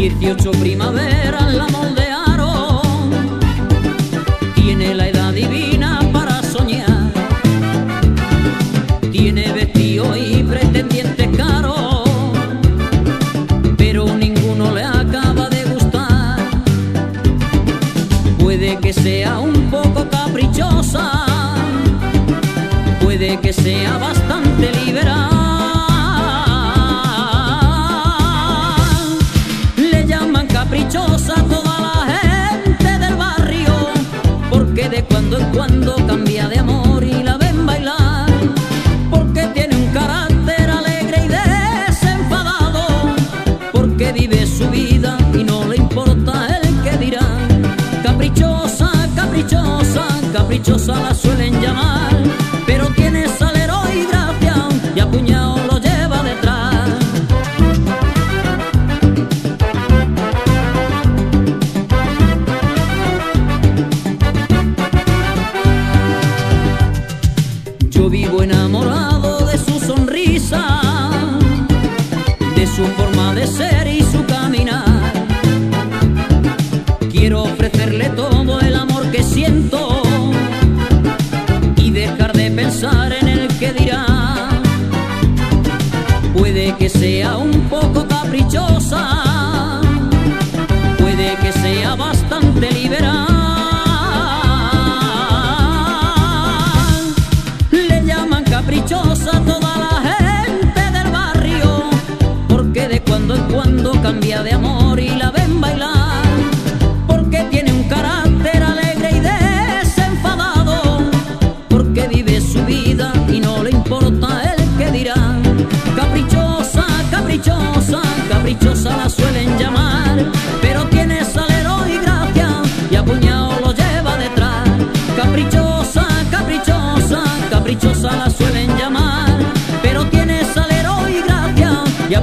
28 primaveras la moldearon. Tiene la edad divina para soñar. Tiene vestido y pretendientes caros. Pero ninguno le acaba de gustar. Puede que sea un poco caprichosa. Puede que sea bastante llaman caprichosa a toda la gente del barrio, porque de cuando en cuando cambia de amor y la ven bailar, porque tiene un carácter alegre y desenfadado, porque vive su vida y no le importa el que dirán. Caprichosa, caprichosa, caprichosa la suelen Yo vivo enamorado de su sonrisa, de su forma de ser cambia de amor y la ven bailar, porque tiene un carácter alegre y desenfadado, porque vive su vida y no le importa el que dirán. Caprichosa, caprichosa, caprichosa la suelen llamar, pero tiene salero y gracia y a puñado lo lleva detrás. Caprichosa, caprichosa, caprichosa la suelen llamar, pero tiene salero y gracia y a